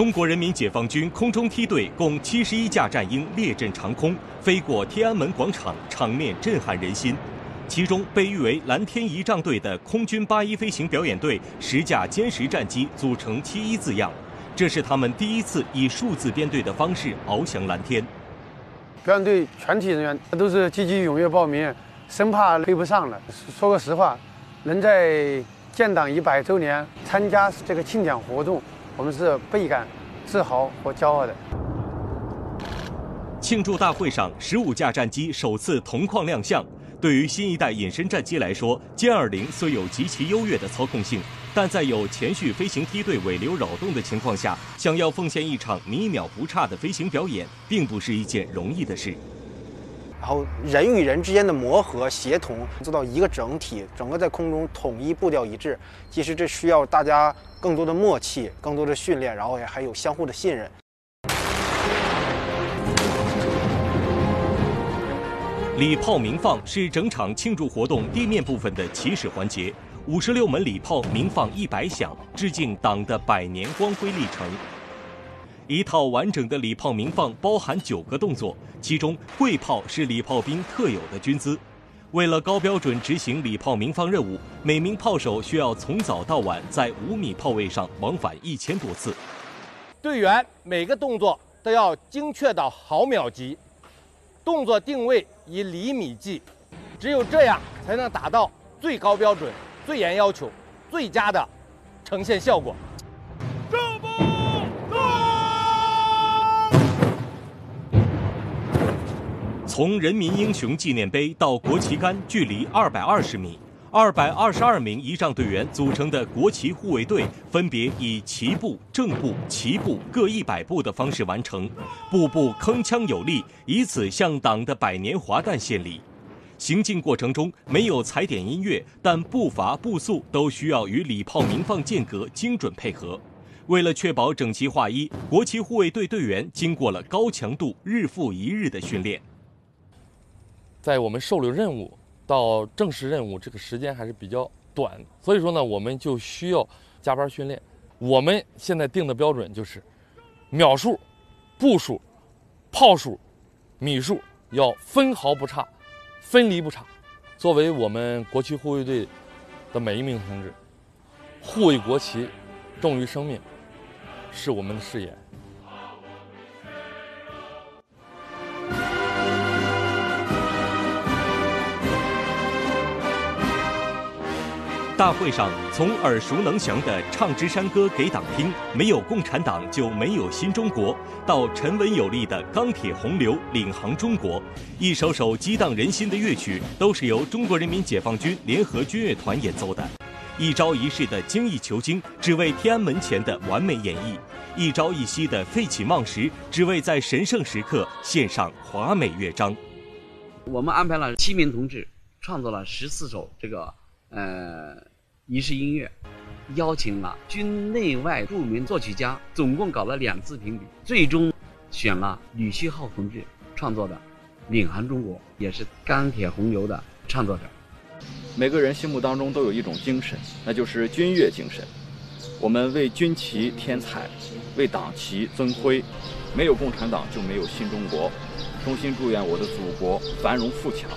中国人民解放军空中梯队共七十一架战鹰列阵长空，飞过天安门广场，场面震撼人心。其中，被誉为“蓝天仪仗队”的空军八一飞行表演队十架歼十战机组成“七一”字样，这是他们第一次以数字编队的方式翱翔蓝天。表演队全体人员都是积极踊跃报名，生怕配不上了。说个实话，能在建党一百周年参加这个庆典活动。我们是倍感自豪和骄傲的。庆祝大会上，十五架战机首次同框亮相。对于新一代隐身战机来说，歼二零虽有极其优越的操控性，但在有前续飞行梯队尾流扰动的情况下，想要奉献一场米秒不差的飞行表演，并不是一件容易的事。然后人与人之间的磨合、协同，做到一个整体，整个在空中统一步调一致。其实这需要大家更多的默契、更多的训练，然后也还有相互的信任。礼炮鸣放是整场庆祝活动地面部分的起始环节，五十六门礼炮鸣放一百响，致敬党的百年光辉历程。一套完整的礼炮鸣放包含九个动作，其中跪炮是礼炮兵特有的军姿。为了高标准执行礼炮鸣放任务，每名炮手需要从早到晚在五米炮位上往返一千多次。队员每个动作都要精确到毫秒级，动作定位以厘米计，只有这样才能达到最高标准、最严要求、最佳的呈现效果。从人民英雄纪念碑到国旗杆距离二百二十米，二百二十二名仪仗队员组成的国旗护卫队，分别以齐步、正步、齐步各一百步的方式完成，步步铿锵有力，以此向党的百年华诞献礼。行进过程中没有踩点音乐，但步伐步速都需要与礼炮鸣放间隔精准配合。为了确保整齐划一，国旗护卫队队员经过了高强度、日复一日的训练。在我们受留任务到正式任务这个时间还是比较短，所以说呢，我们就需要加班训练。我们现在定的标准就是秒数、步数、炮数、米数要分毫不差，分离不差。作为我们国旗护卫队的每一名同志，护卫国旗重于生命，是我们的誓言。大会上，从耳熟能详的“唱支山歌给党听，没有共产党就没有新中国”，到沉稳有力的“钢铁洪流，领航中国”，一首首激荡人心的乐曲，都是由中国人民解放军联合军乐团演奏的；一朝一夕的精益求精，只为天安门前的完美演绎；一朝一夕的废寝忘食，只为在神圣时刻献上华美乐章。我们安排了七名同志创作了十四首这个呃。仪式音乐，邀请了军内外著名作曲家，总共搞了两次评比，最终选了吕锡浩同志创作的《领航中国》，也是《钢铁洪流》的创作者。每个人心目当中都有一种精神，那就是军乐精神。我们为军旗添彩，为党旗增辉。没有共产党就没有新中国。衷心祝愿我的祖国繁荣富强。